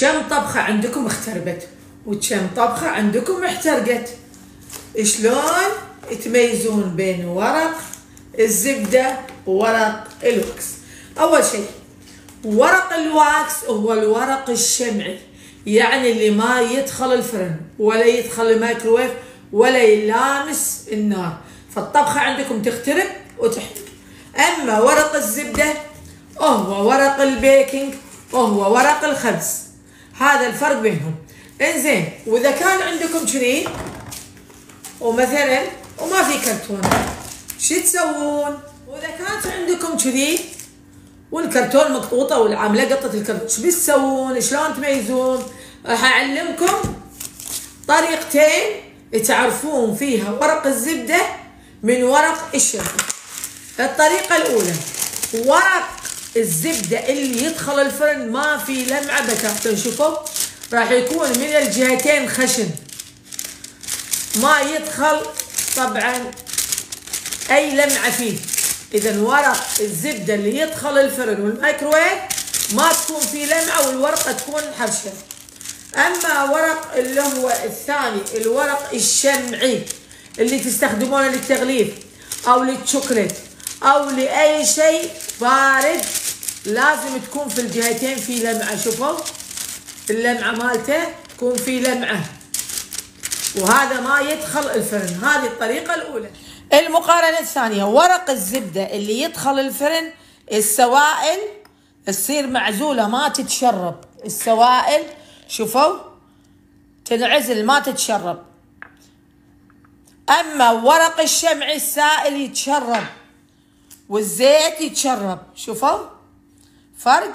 كم طبخة عندكم اختربت؟ وكم طبخة عندكم احترقت؟ شلون تميزون بين ورق الزبدة وورق ال wax؟ أول شيء ورق ال wax هو الورق الشمعي يعني اللي ما يدخل الفرن ولا يدخل الميكروويف ولا يلامس النار. فالطبخة عندكم تخترب وتحترق. أما ورق الزبدة هو ورق البيكنج وهو ورق الخبز. هذا الفرق بينهم. إنزين وإذا كان عندكم كذي ومثلا وما في كرتون شو تسوون؟ وإذا كانت عندكم كذي والكرتون مقطوطة والعاملة قطه الكرتون شو بتسوون؟ شلون تميزون؟ راح أعلمكم طريقتين تعرفون فيها ورق الزبدة من ورق الشرقي الطريقة الأولى ورق الزبدة اللي يدخل الفرن ما في لمعة بتاتا شوفوا. راح يكون من الجهتين خشن. ما يدخل طبعا أي لمعة فيه. اذا ورق الزبدة اللي يدخل الفرن والمايكروويف ما تكون فيه لمعة والورقة تكون حرشه أما ورق اللي هو الثاني الورق الشمعي اللي تستخدمونه للتغليف أو للشوكليت أو لأي شيء بارد لازم تكون في الجهتين في لمعة شوفوا اللمعة مالته تكون في لمعة. وهذا ما يدخل الفرن. هذه الطريقة الأولى. المقارنة الثانية ورق الزبدة اللي يدخل الفرن السوائل تصير معزولة ما تتشرب. السوائل شوفوا تنعزل ما تتشرب. أما ورق الشمع السائل يتشرب والزيت يتشرب. شوفوا. فرق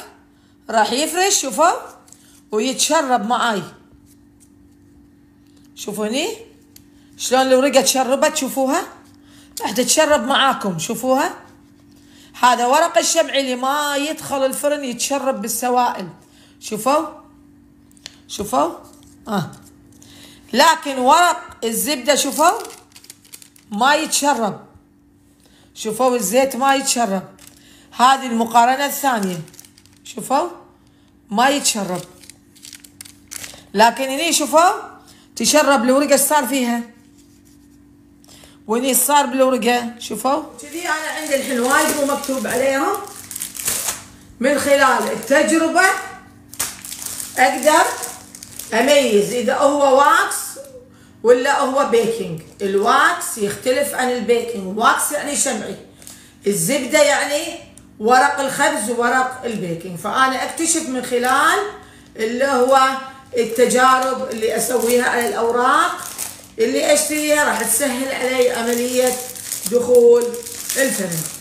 راح يفرش شوفوا ويتشرب معاي. شوفوني شلون الورقة تشربت شوفوها. راح تتشرب معاكم شوفوها. هذا ورق الشمع اللي ما يدخل الفرن يتشرب بالسوائل. شوفوا. شوفوا. آه. لكن ورق الزبدة شوفوا ما يتشرب. شوفوا الزيت ما يتشرب. هذه المقارنة الثانية. شوفوا. ما يتشرب. لكن هني شوفوا تشرب الورقة صار فيها؟ وهني صار بالورقة؟ شوفوا. كذي أنا عندي الحين وايد مو مكتوب عليهم. من خلال التجربة أقدر أميز إذا هو wax ولا هو baking ال wax يختلف عن ال baking wax يعني شمعي. الزبدة يعني ورق الخبز وورق ال baking. فأنا أكتشف من خلال اللي هو التجارب اللي أسويها على الأوراق اللي أشتريها راح تسهل علي عملية دخول الفرن.